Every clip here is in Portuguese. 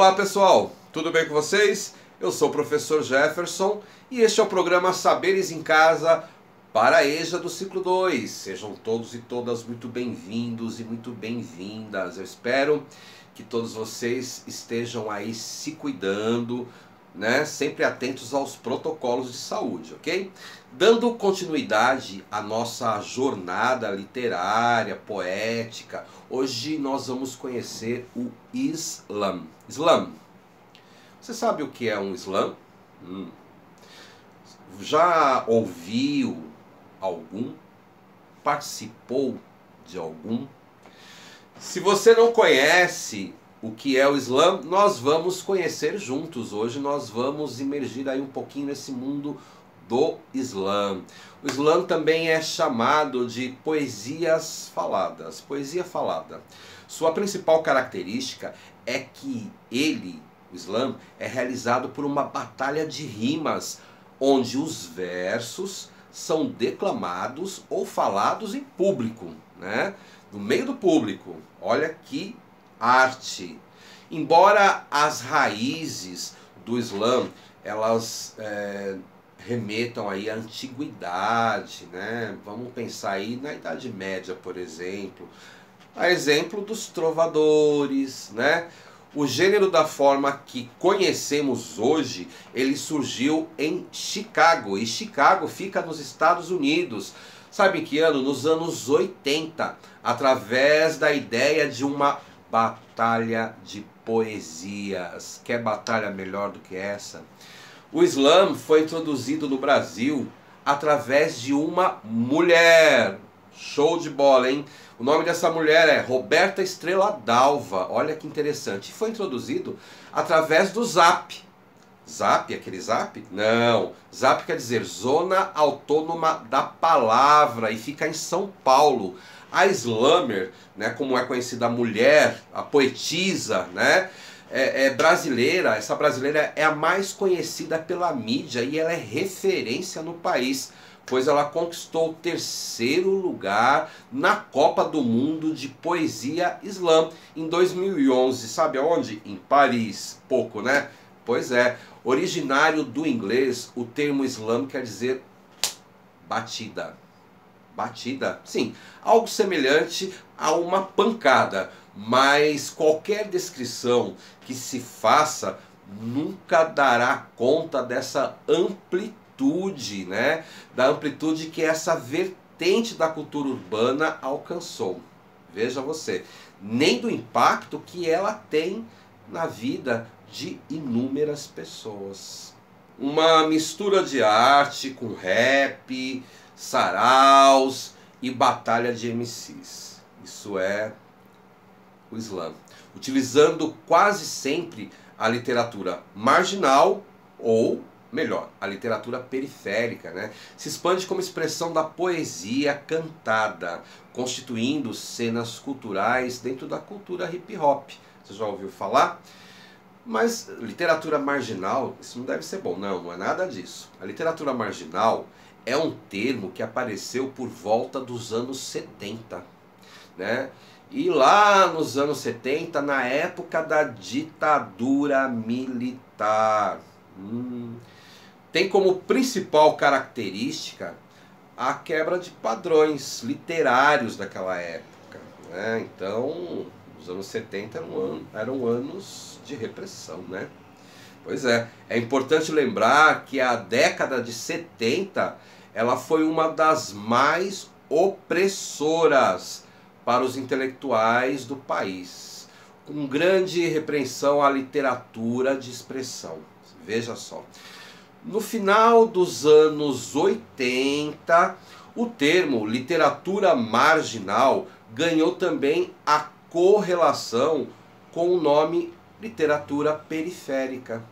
Olá pessoal, tudo bem com vocês? Eu sou o professor Jefferson e este é o programa Saberes em Casa para a EJA do ciclo 2. Sejam todos e todas muito bem-vindos e muito bem-vindas. Eu espero que todos vocês estejam aí se cuidando, né? Sempre atentos aos protocolos de saúde, ok? Dando continuidade à nossa jornada literária, poética, hoje nós vamos conhecer o Islã. Islã. Você sabe o que é um Islã? Hum. Já ouviu algum? Participou de algum? Se você não conhece o que é o Islã, nós vamos conhecer juntos. Hoje nós vamos imergir aí um pouquinho nesse mundo do Islã. O Islã também é chamado de poesias faladas, poesia falada. Sua principal característica é que ele, o Islã, é realizado por uma batalha de rimas, onde os versos são declamados ou falados em público, né? No meio do público. Olha que arte. Embora as raízes do Islã elas é, remetam aí à antiguidade, né? Vamos pensar aí na Idade Média, por exemplo, a exemplo dos trovadores, né? O gênero da forma que conhecemos hoje, ele surgiu em Chicago, e Chicago fica nos Estados Unidos. Sabe que ano? Nos anos 80, através da ideia de uma batalha de poesias. Quer batalha melhor do que essa? O Islã foi introduzido no Brasil através de uma mulher. Show de bola, hein? O nome dessa mulher é Roberta Estrela Dalva. Olha que interessante. Foi introduzido através do Zap. Zap, aquele Zap? Não. Zap quer dizer Zona Autônoma da Palavra e fica em São Paulo. A Slammer, né, como é conhecida a mulher, a poetisa, né, é, é, brasileira, essa brasileira é a mais conhecida pela mídia e ela é referência no país, pois ela conquistou o terceiro lugar na Copa do Mundo de Poesia Slam em 2011. Sabe aonde? Em Paris. Pouco, né? Pois é. Originário do inglês, o termo slam quer dizer batida batida, sim, algo semelhante a uma pancada, mas qualquer descrição que se faça nunca dará conta dessa amplitude, né? Da amplitude que essa vertente da cultura urbana alcançou. Veja você, nem do impacto que ela tem na vida de inúmeras pessoas. Uma mistura de arte com rap, saraus e batalha de MCs. Isso é o Islã. Utilizando quase sempre a literatura marginal ou, melhor, a literatura periférica. Né? Se expande como expressão da poesia cantada, constituindo cenas culturais dentro da cultura hip hop. Você já ouviu falar? Mas literatura marginal, isso não deve ser bom, não, não é nada disso. A literatura marginal é um termo que apareceu por volta dos anos 70, né? E lá nos anos 70, na época da ditadura militar, hum, tem como principal característica a quebra de padrões literários daquela época. Né? Então, os anos 70 eram, eram anos de repressão, né? Pois é, é importante lembrar que a década de 70 ela foi uma das mais opressoras para os intelectuais do país, com grande repreensão à literatura de expressão. Veja só. No final dos anos 80, o termo literatura marginal ganhou também a correlação com o nome literatura periférica,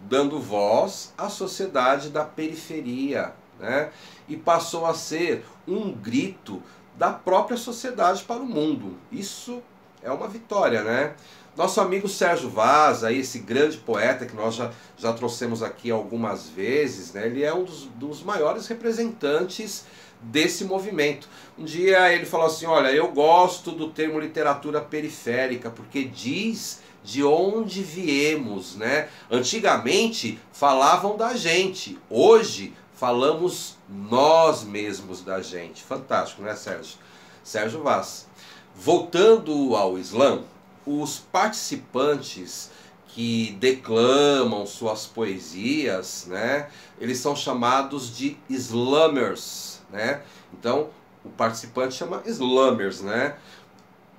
dando voz à sociedade da periferia, né? e passou a ser um grito da própria sociedade para o mundo. Isso é uma vitória, né? Nosso amigo Sérgio Vaz, aí, esse grande poeta que nós já, já trouxemos aqui algumas vezes, né? ele é um dos, dos maiores representantes desse movimento. Um dia ele falou assim: Olha, eu gosto do termo literatura periférica, porque diz de onde viemos, né? Antigamente falavam da gente, hoje falamos nós mesmos da gente. Fantástico, né, Sérgio? Sérgio Vaz. Voltando ao Islã, os participantes que declamam suas poesias, né, eles são chamados de Islamers, né? Então, o participante chama Islamers, né?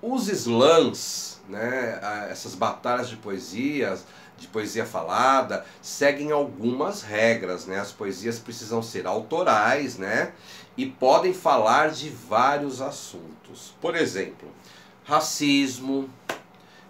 Os slams, né, essas batalhas de poesias, de poesia falada, seguem algumas regras, né? As poesias precisam ser autorais, né? E podem falar de vários assuntos. Por exemplo, racismo,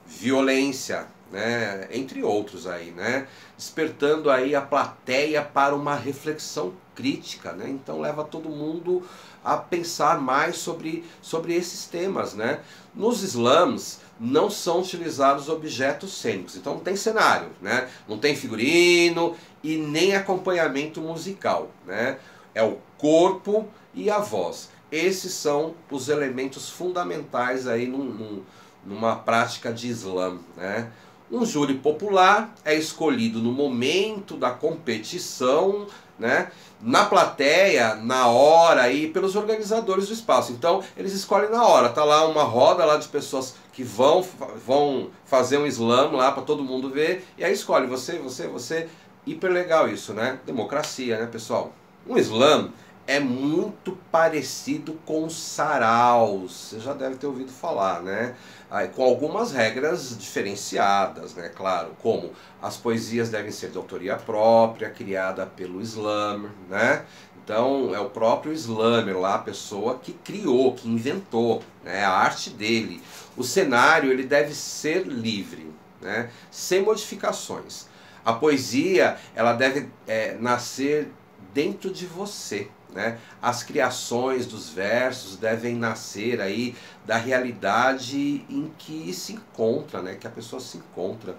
violência, né? Entre outros aí, né? Despertando aí a plateia para uma reflexão crítica, né? Então leva todo mundo a pensar mais sobre, sobre esses temas, né? Nos slams não são utilizados objetos cênicos, então não tem cenário, né? Não tem figurino e nem acompanhamento musical, né? É o corpo e a voz. Esses são os elementos fundamentais aí num, num, numa prática de slam, né? Um júri popular é escolhido no momento da competição, né? na plateia, na hora aí, pelos organizadores do espaço. Então, eles escolhem na hora. Tá lá uma roda lá de pessoas que vão, vão fazer um slam lá para todo mundo ver, e aí escolhe você, você, você. Hiper legal isso, né? Democracia, né, pessoal? Um slam é muito parecido com saraus. Você já deve ter ouvido falar, né? Aí, com algumas regras diferenciadas, né? Claro, como as poesias devem ser de autoria própria, criada pelo Islã, né? Então é o próprio Slammer lá, a pessoa que criou, que inventou, né? A arte dele. O cenário ele deve ser livre, né? Sem modificações. A poesia ela deve é, nascer dentro de você. Né? As criações dos versos devem nascer aí da realidade em que se encontra, né? que a pessoa se encontra.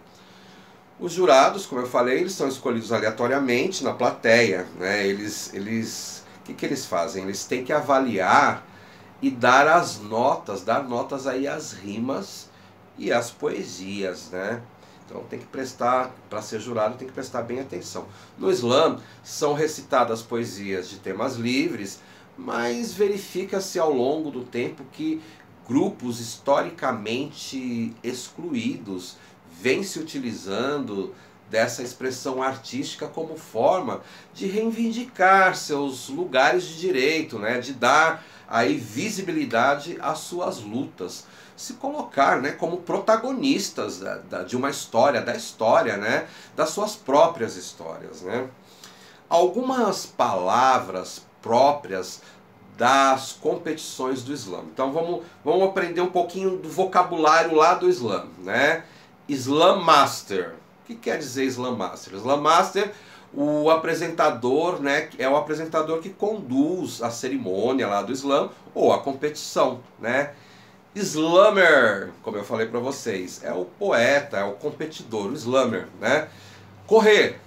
Os jurados, como eu falei, eles são escolhidos aleatoriamente na plateia. Né? Eles, eles, o que, que eles fazem? Eles têm que avaliar e dar as notas, dar notas aí às rimas e às poesias, né? Então tem que prestar, para ser jurado, tem que prestar bem atenção. No Islã são recitadas poesias de temas livres, mas verifica-se ao longo do tempo que grupos historicamente excluídos vêm se utilizando dessa expressão artística como forma de reivindicar seus lugares de direito, né, de dar aí visibilidade às suas lutas se colocar né, como protagonistas da, da, de uma história, da história, né, das suas próprias histórias. Né. Algumas palavras próprias das competições do Islã. Então vamos, vamos aprender um pouquinho do vocabulário lá do Islã. Né? Islam Master. O que quer dizer Islam Master? Islam Master o apresentador, né, é o apresentador que conduz a cerimônia lá do Islã ou a competição, né? Slammer, como eu falei para vocês, é o poeta, é o competidor, o slammer, né? Correr.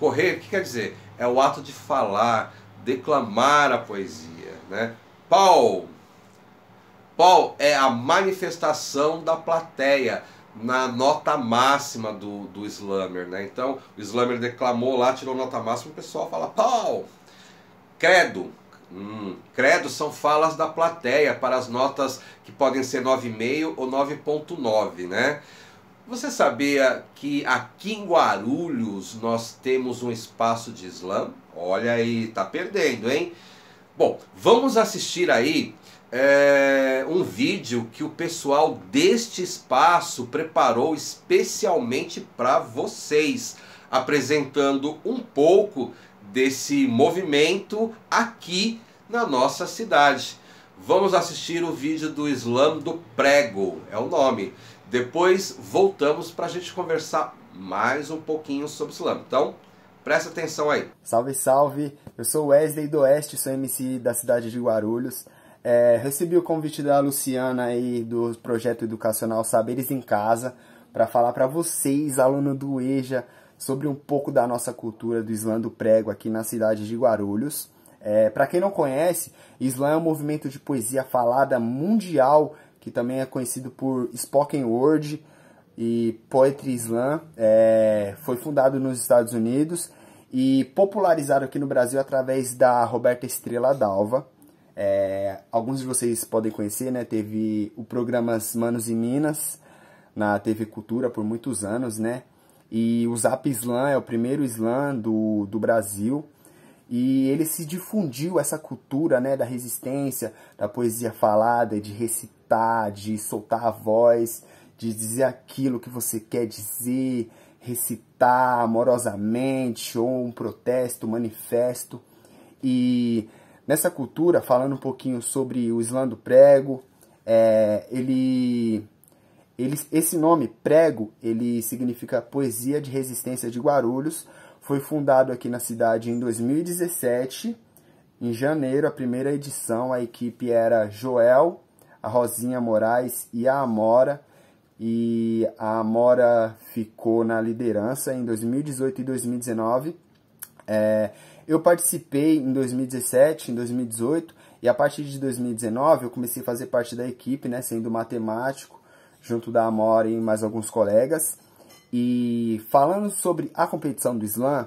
Correr, o que quer dizer? É o ato de falar, declamar a poesia, né? Paul. Paul é a manifestação da plateia na nota máxima do, do slammer, né? Então, o slammer declamou lá, tirou nota máxima, o pessoal fala Paul. Credo, Hum, credo são falas da plateia para as notas que podem ser 9,5 ou 9,9, né? Você sabia que aqui em Guarulhos nós temos um espaço de slam? Olha aí, tá perdendo, hein? Bom, vamos assistir aí é, um vídeo que o pessoal deste espaço preparou especialmente para vocês, apresentando um pouco desse movimento aqui na nossa cidade. Vamos assistir o vídeo do Islã do Prego, é o nome. Depois voltamos para a gente conversar mais um pouquinho sobre Islã. Então, presta atenção aí. Salve, salve! Eu sou Wesley do Oeste, sou MC da cidade de Guarulhos. É, recebi o convite da Luciana aí do projeto educacional Saberes em Casa para falar para vocês, aluno do EJA, sobre um pouco da nossa cultura do Islã do Prego aqui na cidade de Guarulhos. É, Para quem não conhece, Islã é um movimento de poesia falada mundial que também é conhecido por spoken word. e Poetry Slam é, foi fundado nos Estados Unidos e popularizado aqui no Brasil através da Roberta Estrela Dalva. É, alguns de vocês podem conhecer, né? Teve o programa Manos e Minas na TV Cultura por muitos anos, né? E o Zap Slam é o primeiro slam do, do Brasil. E ele se difundiu essa cultura né, da resistência, da poesia falada, de recitar, de soltar a voz, de dizer aquilo que você quer dizer, recitar amorosamente, ou um protesto, um manifesto. E nessa cultura, falando um pouquinho sobre o slam do prego, é, ele ele, esse nome, Prego, ele significa Poesia de Resistência de Guarulhos. Foi fundado aqui na cidade em 2017. Em janeiro, a primeira edição, a equipe era Joel, a Rosinha Moraes e a Amora. E a Amora ficou na liderança em 2018 e 2019. É, eu participei em 2017, em 2018, e a partir de 2019 eu comecei a fazer parte da equipe, né, sendo matemático junto da Amora e mais alguns colegas. E falando sobre a competição do slam,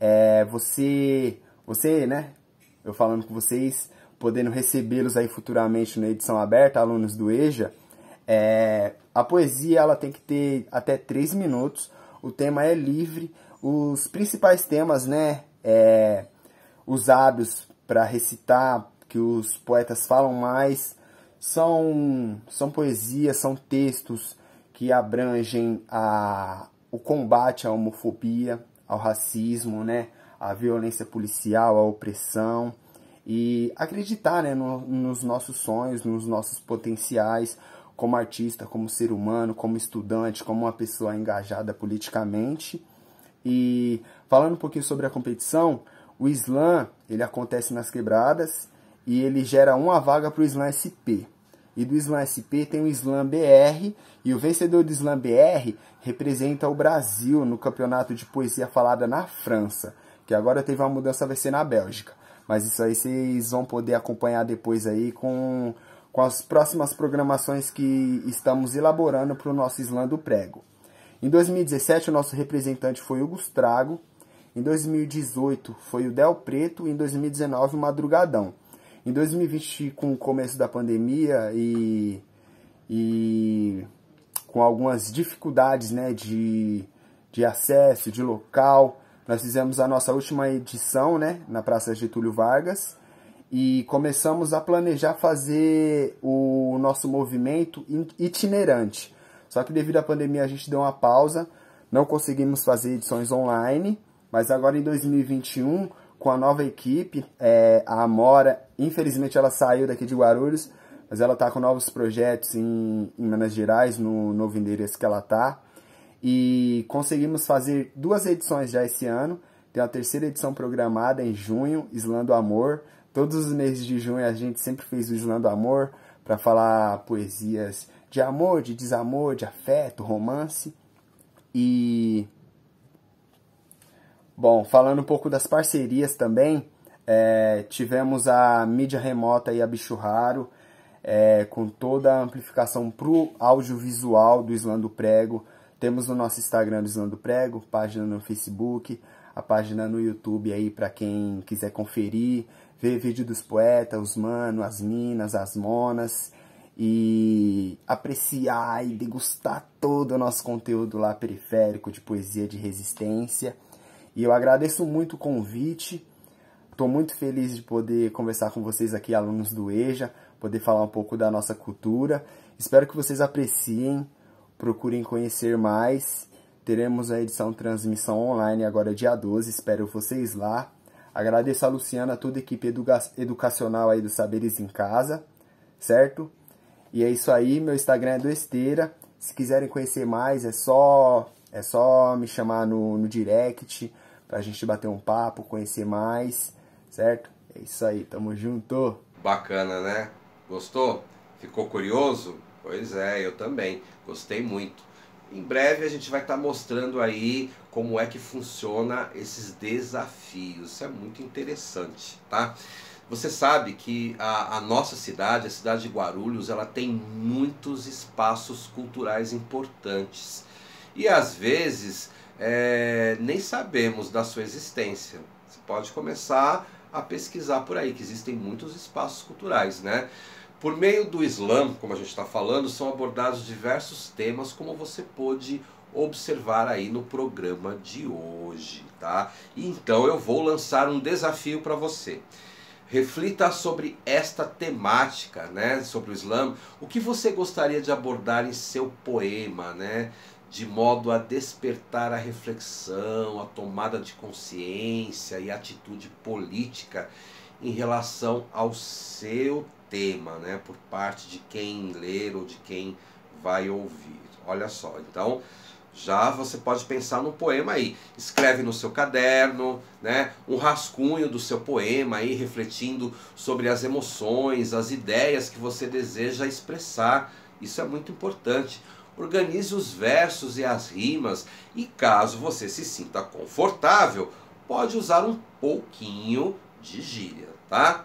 é, você, você, né, eu falando com vocês, podendo recebê-los aí futuramente na edição aberta, alunos do EJA, é, a poesia ela tem que ter até 3 minutos, o tema é livre, os principais temas, né, é, usados para recitar, que os poetas falam mais, são, são poesias, são textos que abrangem a, o combate à homofobia, ao racismo, né, à violência policial, à opressão e acreditar né, no, nos nossos sonhos, nos nossos potenciais como artista, como ser humano, como estudante, como uma pessoa engajada politicamente. E falando um pouquinho sobre a competição, o slam ele acontece nas quebradas e ele gera uma vaga para o slam SP e do Slam SP tem o Slam BR e o vencedor do Slam BR representa o Brasil no campeonato de poesia falada na França, que agora teve uma mudança, vai ser na Bélgica. Mas isso aí vocês vão poder acompanhar depois aí com, com as próximas programações que estamos elaborando para o nosso Slam do Prego. Em 2017 o nosso representante foi o Gustrago, em 2018 foi o Del Preto e em 2019 o Madrugadão. Em 2020, com o começo da pandemia e, e com algumas dificuldades né, de, de acesso, de local, nós fizemos a nossa última edição né, na Praça Getúlio Vargas e começamos a planejar fazer o nosso movimento itinerante. Só que devido à pandemia a gente deu uma pausa, não conseguimos fazer edições online, mas agora em 2021 com a nova equipe. É, a Amora, infelizmente, ela saiu daqui de Guarulhos, mas ela está com novos projetos em, em Minas Gerais, no novo endereço que ela está. E conseguimos fazer duas edições já esse ano. Tem a terceira edição programada em junho, Islando Amor. Todos os meses de junho a gente sempre fez o Islando Amor para falar poesias de amor, de desamor, de afeto, romance. E Bom, falando um pouco das parcerias também, é, tivemos a mídia remota e a Bichurraro, é, com toda a amplificação para o audiovisual do Islã do Prego. Temos no nosso Instagram do Islã do Prego, página no Facebook, a página no YouTube aí para quem quiser conferir, ver vídeo dos poetas, os manos, as minas, as monas e apreciar e degustar todo o nosso conteúdo lá periférico de poesia de resistência. E eu agradeço muito o convite. Estou muito feliz de poder conversar com vocês aqui, alunos do EJA, poder falar um pouco da nossa cultura. Espero que vocês apreciem, procurem conhecer mais. Teremos a edição transmissão online agora dia 12, espero vocês lá. Agradeço a Luciana, toda a equipe educa educacional aí dos Saberes em Casa, certo? E é isso aí, meu Instagram é do Esteira. Se quiserem conhecer mais, é só é só me chamar no, no direct pra gente bater um papo, conhecer mais, certo? É isso aí, tamo junto. Bacana, né? Gostou? Ficou curioso? Pois é, eu também. Gostei muito. Em breve a gente vai estar tá mostrando aí como é que funciona esses desafios. Isso é muito interessante, tá? Você sabe que a, a, nossa cidade, a cidade de Guarulhos, ela tem muitos espaços culturais importantes. E às vezes é, nem sabemos da sua existência. Você pode começar a pesquisar por aí, que existem muitos espaços culturais, né? Por meio do Islã, como a gente está falando, são abordados diversos temas, como você pôde observar aí no programa de hoje, tá? Então eu vou lançar um desafio para você. Reflita sobre esta temática, né, sobre o Islã. O que você gostaria de abordar em seu poema, né, de modo a despertar a reflexão, a tomada de consciência e atitude política em relação ao seu tema, né, por parte de quem ler ou de quem vai ouvir. Olha só, então já você pode pensar no poema aí. Escreve no seu caderno, né, um rascunho do seu poema aí, refletindo sobre as emoções, as ideias que você deseja expressar. Isso é muito importante. Organize os versos e as rimas e caso você se sinta confortável, pode usar um pouquinho de gíria, tá?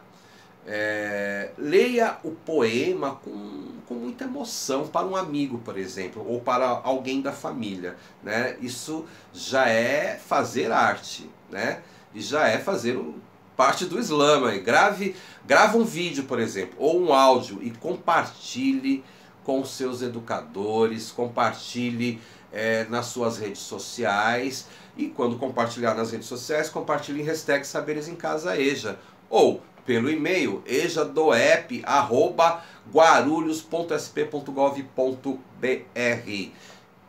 É, leia o poema com, com muita emoção para um amigo, por exemplo, ou para alguém da família. Né? Isso já é fazer arte, né? e já é fazer um, parte do Islã. Grave, grave um vídeo, por exemplo, ou um áudio e compartilhe com seus educadores, compartilhe é, nas suas redes sociais. E quando compartilhar nas redes sociais, compartilhe em hashtag Saberes em Casa EJA. Ou pelo e-mail ejadoep@guarulhos.sp.gov.br.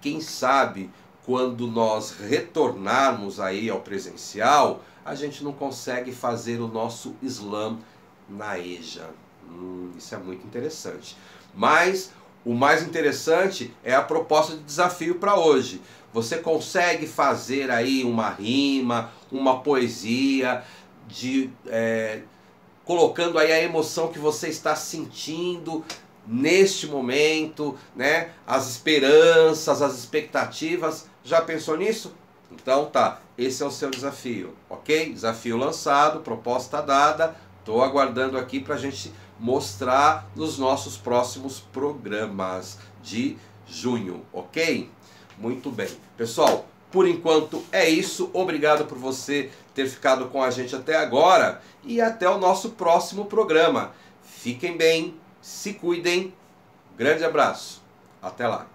Quem sabe quando nós retornarmos aí ao presencial, a gente não consegue fazer o nosso slam na EJA. Hum, isso é muito interessante. Mas o mais interessante é a proposta de desafio para hoje. Você consegue fazer aí uma rima, uma poesia de é, colocando aí a emoção que você está sentindo neste momento, né? As esperanças, as expectativas. Já pensou nisso? Então tá, esse é o seu desafio, ok? Desafio lançado, proposta dada. Estou aguardando aqui para a gente mostrar nos nossos próximos programas de junho, ok? Muito bem. Pessoal, por enquanto é isso. Obrigado por você ter ficado com a gente até agora e até o nosso próximo programa. Fiquem bem, se cuidem. Grande abraço. Até lá.